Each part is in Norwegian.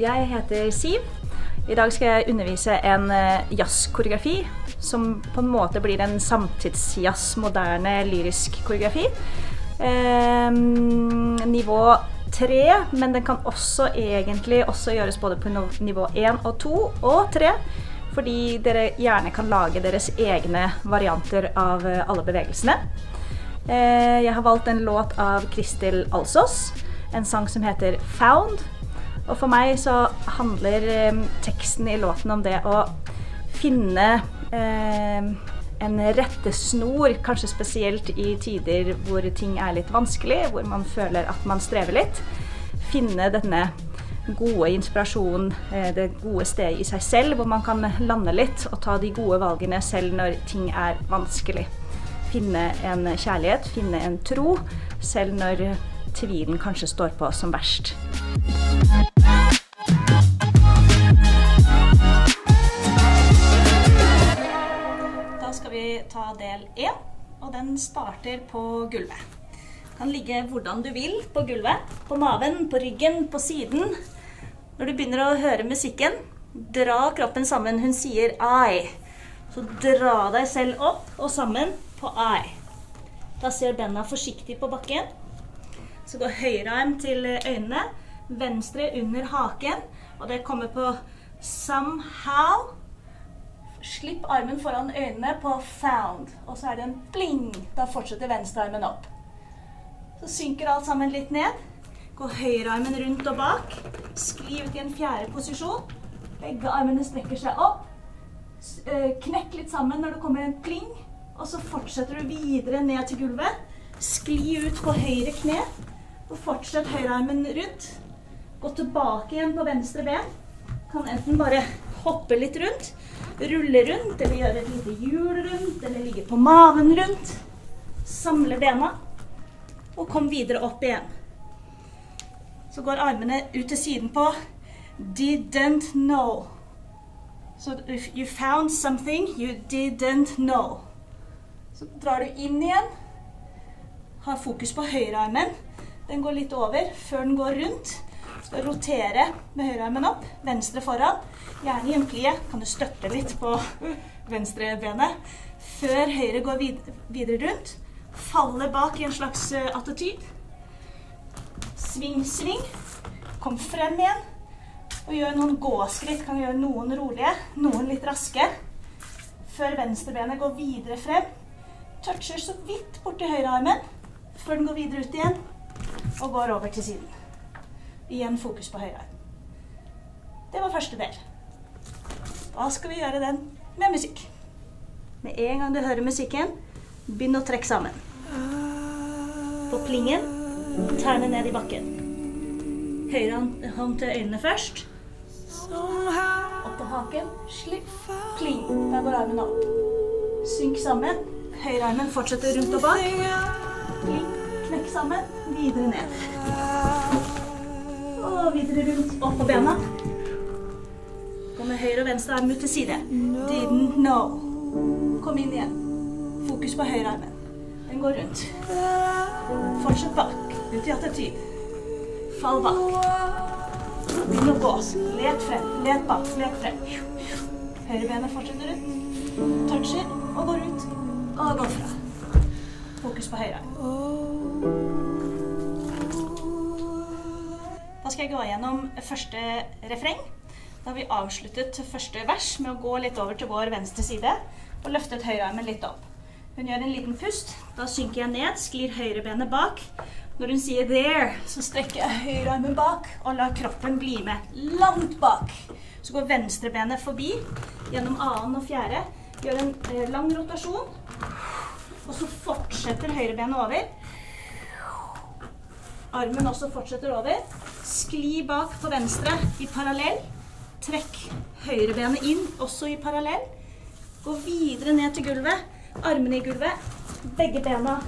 Jeg heter Siv. I dag skal jeg undervise en eh, jazzkoreografi som på en måte blir en samtidsjazz, moderne lyrisk koreografi. Eh, nivå tre, men den kan også egentlig også gjøres både på nivå én og to og tre. Fordi dere gjerne kan lage deres egne varianter av eh, alle bevegelsene. Eh, jeg har valgt en låt av Kristel Alsås, en sang som heter 'Found'. Og for meg så handler eh, teksten i låten om det å finne eh, en rettesnor, kanskje spesielt i tider hvor ting er litt vanskelig, hvor man føler at man strever litt. Finne denne gode inspirasjonen, eh, det gode stedet i seg selv, hvor man kan lande litt og ta de gode valgene selv når ting er vanskelig. Finne en kjærlighet, finne en tro, selv når tvilen kanskje står på som verst. Da skal vi ta del én, og den starter på gulvet. Du kan ligge hvordan du vil på gulvet. På maven, på ryggen, på siden. Når du begynner å høre musikken, dra kroppen sammen. Hun sier 'I'. Så dra deg selv opp og sammen på 'I'. Plasser benda forsiktig på bakken. Så går høyre arm til øynene, venstre under haken, og det kommer på 'somehow'. Slipp armen foran øynene på 'found', og så er det en bling. Da fortsetter venstrearmen opp. Så synker alt sammen litt ned. Gå høyrearmen rundt og bak. Skli ut i en fjerde posisjon. Begge armene strekker seg opp. Eh, knekk litt sammen når det kommer en pling. Og så fortsetter du videre ned til gulvet. Skli ut på høyre kne. Og fortsett høyrearmen rundt. Gå tilbake igjen på venstre ben. Kan enten bare hoppe litt rundt, rulle rundt, eller gjøre et lite hjul rundt, eller ligge på maven rundt. Samle bena, og kom videre opp igjen. Så går armene ut til siden på didn't know. Så so you found something you didn't know. Så drar du inn igjen. Har fokus på høyrearmen. Den går litt over før den går rundt. Skal rotere med høyrearmen opp, venstre foran. Gjerne i en plie. Kan du støtte litt på venstrebenet. Før høyre går videre rundt. Falle bak i en slags eh, attityd. Sving, sving. Kom frem igjen. Og gjør noen gåskritt. Kan gjøre noen rolige, noen litt raske. Før venstrebenet går videre frem. Toucher så vidt borti høyrearmen før den går videre ut igjen. Og går over til siden. Igjen fokus på høyre. Det var første del. Da skal vi gjøre den med musikk. Med en gang du hører musikken, begynn å trekke sammen. På plingen, tærne ned i bakken. Høyre hånd til øynene først. Opp på haken. Slipp. Pling. Der går armen opp. Synk sammen. Høyrearmen fortsetter rundt og bak. Pling. Sammen. Videre ned. Og videre rundt. Opp på bena. Gå med høyre og venstre arm ut til side. Didn't know. Kom inn igjen. Fokus på høyrearmen. Den går rundt. Fortsett bak. Ut i attityd. Fall bak. Begynn å gå. Let frem. Let bak. Let frem. Høyrebenet fortsetter rundt. Toucher og går ut. Og går fra. Fokus på høyre. Da skal jeg gå gjennom første refreng. Da har vi avsluttet første vers med å gå litt over til vår venstre side og løftet høyrearmen litt opp. Hun gjør en liten pust. Da synker jeg ned, sklir høyrebenet bak. Når hun sier 'there', så strekker jeg høyrearmen bak og lar kroppen bli med langt bak. Så går venstrebenet forbi gjennom annen og fjerde. Gjør en eh, lang rotasjon. Og så fortsetter høyrebenet over. Armen også fortsetter over. Skli bak på venstre i parallell. Trekk høyrebenet inn, også i parallell. Gå videre ned til gulvet. Armene i gulvet. Begge bena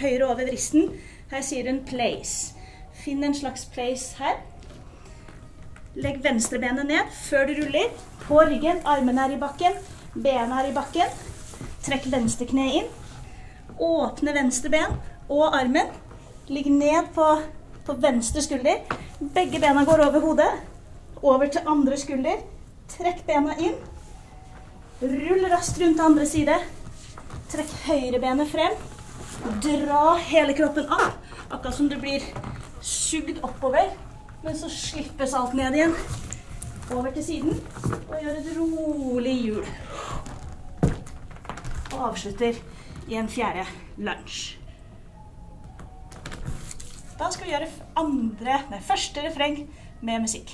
høyre over vristen. Her sier hun 'place'. Finn en slags place her. Legg venstrebenet ned før du ruller. På ryggen. Armene er i bakken. Bena er i bakken. Trekk venstre kne inn. Åpne venstre ben og armen. Ligg ned på, på venstre skulder. Begge bena går over hodet. over til andre skulder. Trekk bena inn. Rull raskt rundt til andre side. Trekk høyrebenet frem. Dra hele kroppen opp, akkurat som du blir sugd oppover. Men så slippes alt ned igjen. Over til siden og gjør et rolig hjul. Og avslutter i en fjerde lunsj. Da skal vi gjøre andre, nei, første refreng med musikk.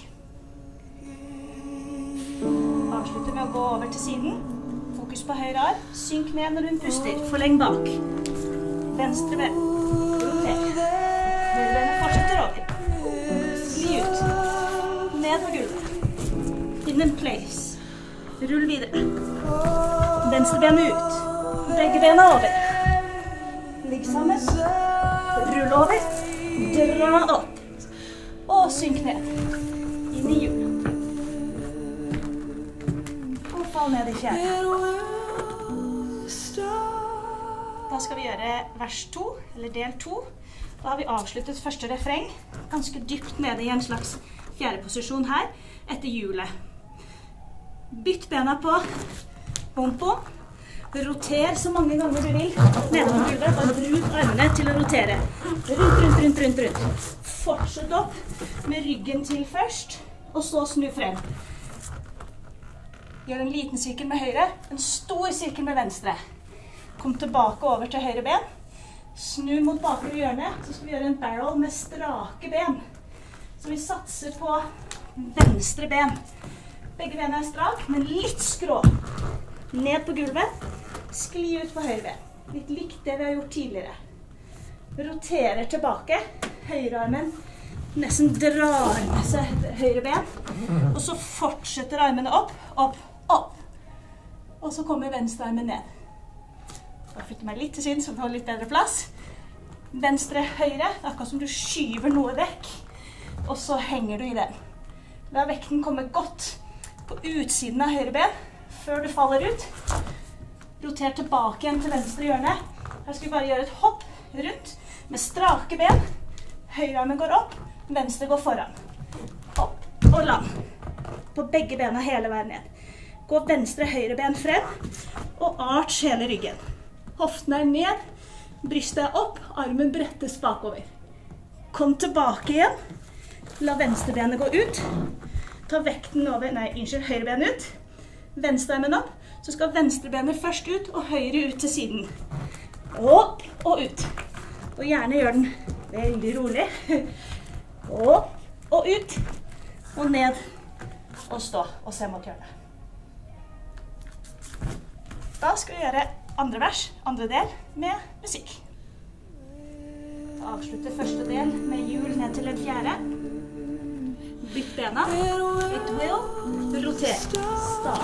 Avslutter med å gå over til siden. Fokus på høyre arm. Synk ned når hun puster. Forleng bak. Venstre ben. Roter. Høyrebenet fortsetter over. Skli ut. Ned på gulvet. In a place. Rull videre. Venstre ben ut. Begge bena over. Ligg sammen. Rull over. Dra opp. Og synk ned. Inn i hjulet. Og fall ned i fjæra. Da skal vi gjøre vers to, eller del to. Da har vi avsluttet første refreng. Ganske dypt nede i en slags fjerdeposisjon her, etter hjulet. Bytt bena på bompo. Roter så mange ganger du vil på gulvet. Bare bruk armene til å rotere. Rundt, rundt, rundt, rundt. rundt. Fortsett opp med ryggen til først, og så snu frem. Gjør en liten sirkel med høyre, en stor sirkel med venstre. Kom tilbake over til høyre ben. Snu mot bakre hjørne, så skal vi gjøre en barrel med strake ben. Så vi satser på venstre ben. Begge bena er strak, men litt skrå. Ned på gulvet. Skli ut på høyre ben. Litt likt det vi har gjort tidligere. Roterer tilbake. Høyrearmen nesten drar med seg høyre ben. Og så fortsetter armene opp, opp, opp. Og så kommer venstrearmen ned. Jeg flytter meg litt til siden, så vi får litt bedre plass. Venstre, høyre. Akkurat som du skyver noe vekk, og så henger du i den. La vekten komme godt på utsiden av høyre ben før du faller ut. Roter tilbake igjen til venstre hjørne. Her skal vi bare gjøre et hopp rundt med strake ben. Høyrearmen går opp, venstre går foran. Opp og land. På begge bena hele veien ned. Gå venstre høyre ben frem, og arch hele ryggen. Hoftene er ned, brystet er opp, armen brettes bakover. Kom tilbake igjen. La venstrebenet gå ut. Ta vekten over Nei, unnskyld, høyrebenet ut. Venstrearmen opp. Så skal venstrebenet først ut og høyre ut til siden. Opp og ut. Og gjerne gjør den veldig rolig. Opp og ut. Og ned og stå og se mot hjørnet. Da skal vi gjøre andre vers, andre del, med musikk. Avslutte første del med hjul ned til en fjerde. Bytt bena. It will. Roter. Start.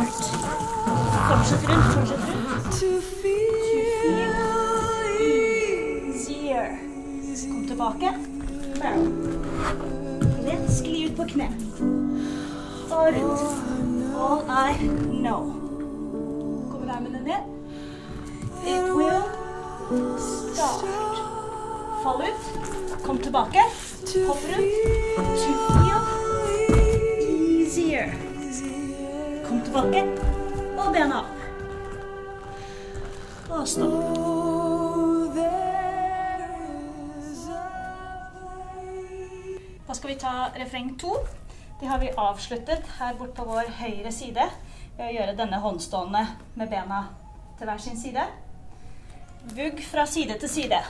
Fortsett rundt, fortsett rundt. To feel easier. Kom tilbake. Barrel. Ned, skli ut på kne. Og rundt. All I know. Kommer armene ned. It will start. Fall ut. Kom tilbake. Hopp rundt. To feel easier. Kom tilbake. Og bena opp. Og stopp. Da skal vi ta refreng to. Det har vi avsluttet her bort på vår høyre side ved å gjøre denne håndstående med bena til hver sin side. Vugg fra side til side.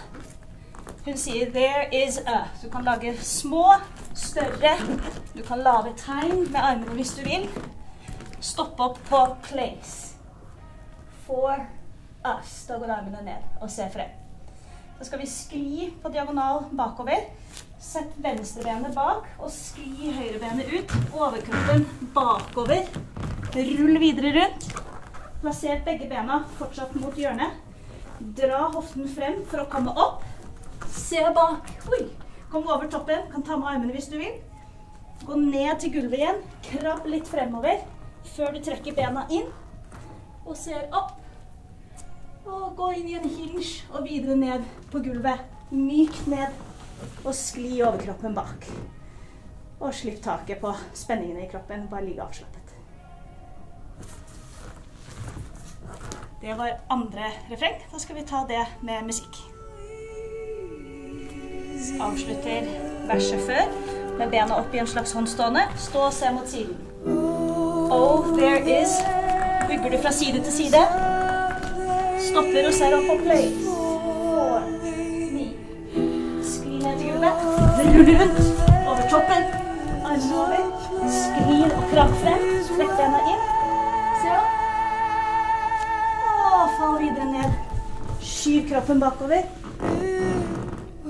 Hun sier 'there is a'. Du kan lage små, større. Du kan lage tegn med armene hvis du vil. Stopp opp på 'place'. For us. Da går armene ned og ser frem. Så skal vi skli på diagonal bakover. Sett venstrebenet bak og skli høyrebenet ut. Overkroppen bakover. Rull videre rundt. Plasser begge bena fortsatt mot hjørnet. Dra hoften frem for å komme opp. Se bak. Oi. Kom over toppen. Kan ta med armene hvis du vil. Gå ned til gulvet igjen. Krabb litt fremover før du trekker bena inn. Og ser opp. Og gå inn i en hinge og videre ned på gulvet. Mykt ned og skli overkroppen bak. Og slipp taket på spenningene i kroppen. Bare ligg avslappet. Det var andre refreng. Da skal vi ta det med musikk. Avslutter verset før med bena opp i en slags håndstående. Stå og se mot siden. Oh, there is Bygger du fra side til side. Stopper og ser opp. Four, ni. Skli ned til gulvet. Rull rundt over toppen. Armene over. Skli og krak frem. Trekk bena inn. Se opp. Og fall videre ned. Skyv kroppen bakover.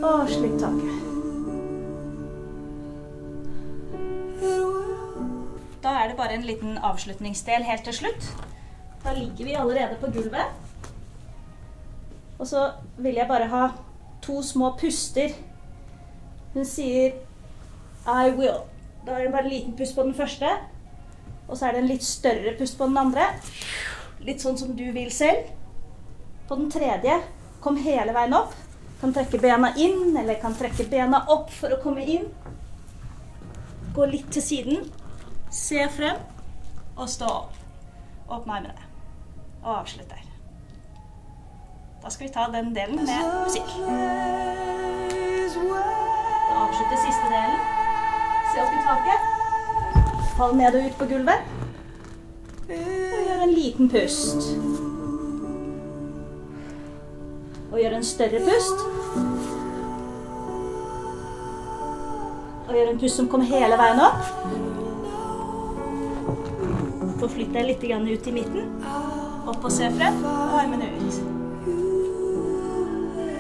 Og slipp taket. Da er det bare en liten avslutningsdel helt til slutt. Da ligger vi allerede på gulvet. Og så vil jeg bare ha to små puster. Hun sier 'I will'. Da er det bare en liten pust på den første. Og så er det en litt større pust på den andre. Litt sånn som du vil selv. På den tredje kom hele veien opp. Kan trekke bena inn, eller kan trekke bena opp for å komme inn. Gå litt til siden. Se frem og stå opp. Åpne armene. Og avslutt der. Da skal vi ta den delen med musikk. Da avslutter siste delen. Se opp i taket. Fall ned og ut på gulvet. Og gjør en liten pust. Og gjør en større pust. Og gjør en pust som kommer hele veien opp. Forflytt deg litt ut i midten. Opp og se frem, og armene ut.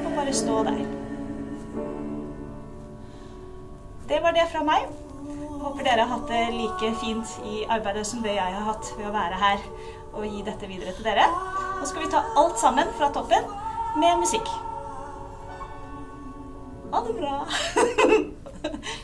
Og bare stå der. Det var det fra meg. Håper dere har hatt det like fint i arbeidet som det jeg har hatt ved å være her og gi dette videre til dere. Nå skal vi ta alt sammen fra toppen med musikk. Ha det bra.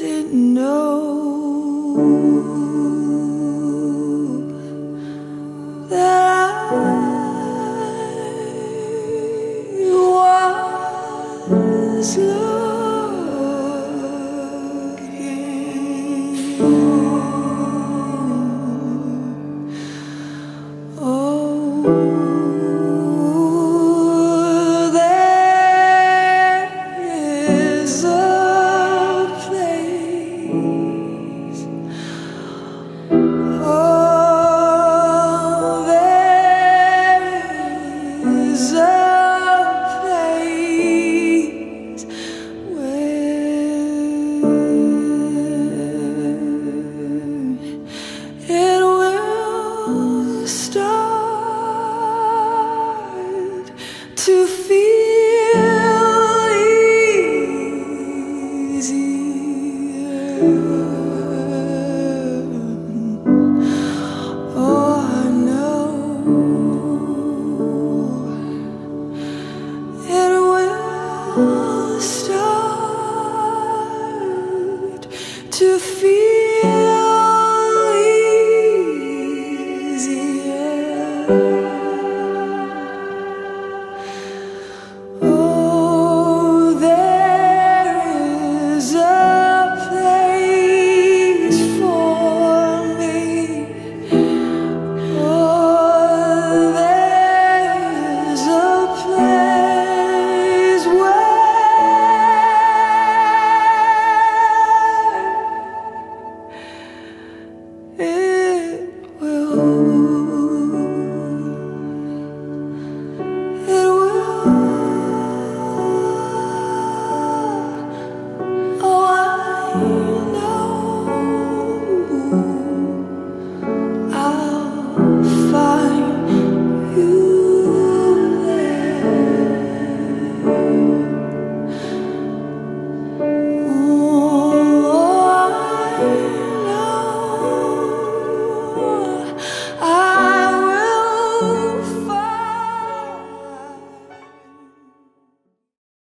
didn't know